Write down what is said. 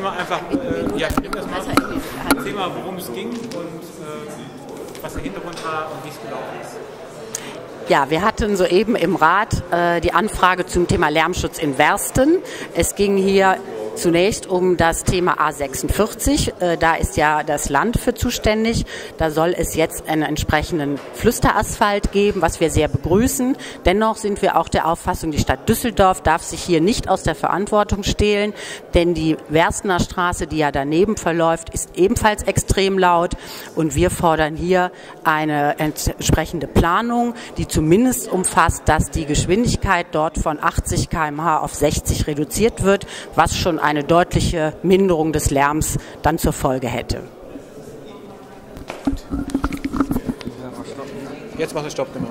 mal einfach, äh, ja, das mal, erzähl mal, worum es ging und äh, was der Hintergrund war und wie es gelaufen ist. Ja, wir hatten soeben im Rat äh, die Anfrage zum Thema Lärmschutz in Wersten. Es ging hier Zunächst um das Thema A46. Äh, da ist ja das Land für zuständig. Da soll es jetzt einen entsprechenden Flüsterasphalt geben, was wir sehr begrüßen. Dennoch sind wir auch der Auffassung, die Stadt Düsseldorf darf sich hier nicht aus der Verantwortung stehlen, denn die Werstener Straße, die ja daneben verläuft, ist ebenfalls extrem laut und wir fordern hier eine entsprechende Planung, die zumindest umfasst, dass die Geschwindigkeit dort von 80 km/h auf 60 reduziert wird, was schon eine deutliche Minderung des Lärms dann zur Folge hätte. Jetzt mache ich Stopp, genau.